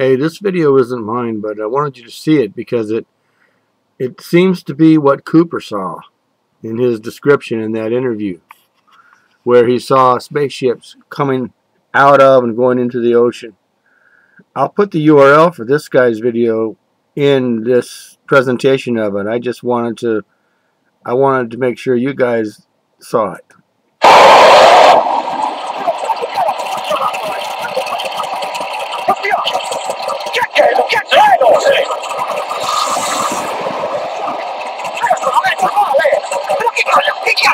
Hey, this video isn't mine, but I wanted you to see it because it it seems to be what Cooper saw in his description in that interview, where he saw spaceships coming out of and going into the ocean. I'll put the URL for this guy's video in this presentation of it. I just wanted to I wanted to make sure you guys saw it.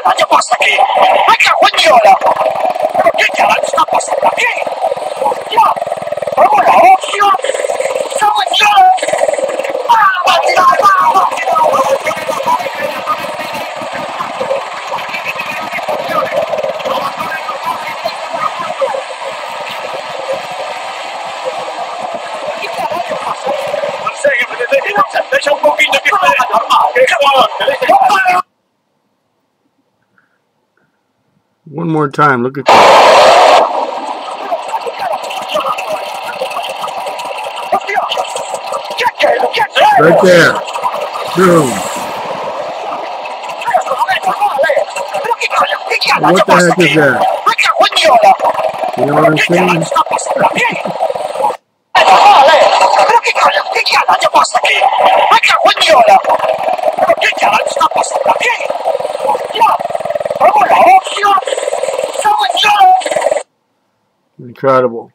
Panie Polskie, venga, Guardiola. ¿Qué chaval está pasando aquí? Ya, vamos la opción. Somos yo. Vamos, tirar, vamos, ¿Qué carajo pasó? No sé, me dejaron, se. One more time, look at that. Right there. Boom. What the heck is that? You know what I'm saying? Incredible.